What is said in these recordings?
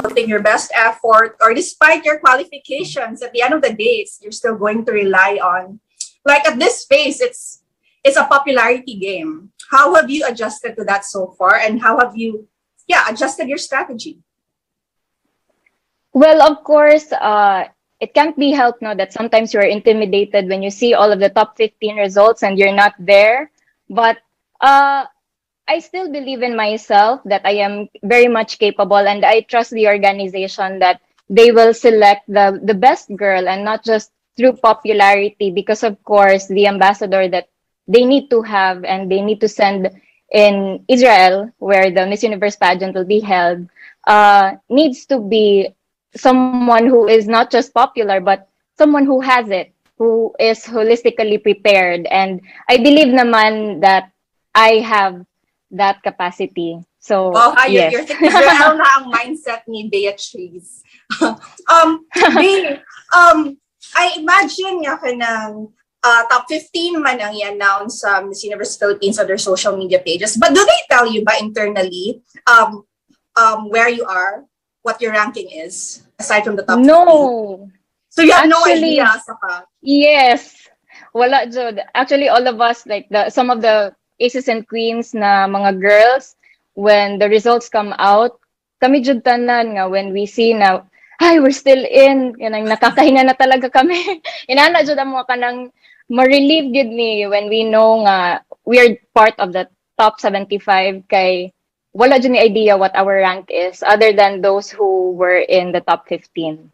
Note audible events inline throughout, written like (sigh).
putting your best effort, or despite your qualifications, at the end of the day, you're still going to rely on, like at this phase, it's it's a popularity game. How have you adjusted to that so far, and how have you, yeah, adjusted your strategy? Well, of course, uh, it can't be helped now that sometimes you're intimidated when you see all of the top 15 results and you're not there. But uh, I still believe in myself that I am very much capable and I trust the organization that they will select the, the best girl and not just through popularity because of course the ambassador that they need to have and they need to send in Israel where the Miss Universe pageant will be held uh, needs to be someone who is not just popular but someone who has it who is holistically prepared. And i believe naman that i have that capacity so oh, yes. you're, you're, na ang mindset ni Beatrice (laughs) um Bea, um I imagine nga ka ng uh, top 15 man ang i-announce sa um, Miss Universe Philippines on their social media pages. But do they tell you ba internally um, um, where you are what your ranking is aside from the top No. 50? So you have Actually, no idea saka? Yes. Wala jud. Actually all of us like the some of the aces and queens na mga girls when the results come out kami jud tanan nga when we see na ay we're still in kanang nakakahinga na talaga kami (laughs) inana jud mo kanang ma-relieve gid me when we know nga we are part of the top 75 kay wala dyan ni idea what our rank is other than those who were in the top 15.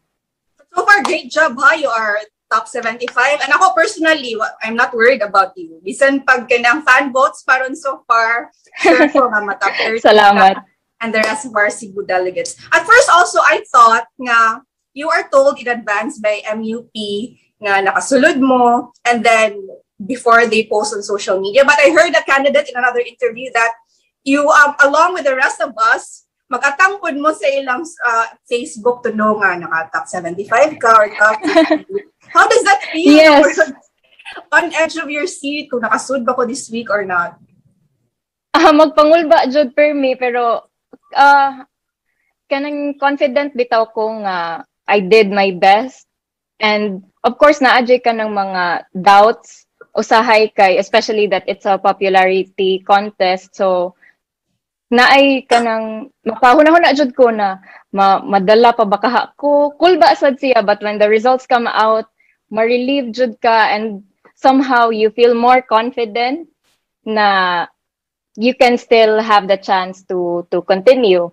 So far, great job ha. You are top 75. And ako personally, I'm not worried about you. Bisan pag kanang fan votes paron so far, sure ko nga matap 30 Salamat. Ka, and the rest of our Cebu delegates. At first also, I thought nga you are told in advance by MUP nga nakasulod mo and then before they post on social media. But I heard a candidate in another interview that you, um, along with the rest of us, magatangkod mo sa ilang uh, Facebook to know nga naka-top 75 ka or top How does that feel? Yes. (laughs) On edge of your seat kung nakasud ba ko this week or not? Uh, magpangulba jud per me pero uh, kanang confident bitaw ko nga I did my best and of course naadjay ka ng mga doubts usahay kay especially that it's a popularity contest so naay kanang mapahuna-huna jud ko na ma, madala pa ba kaha ko? Cool ba sad siya but when the results come out ma-relieve jud ka and somehow you feel more confident na you can still have the chance to to continue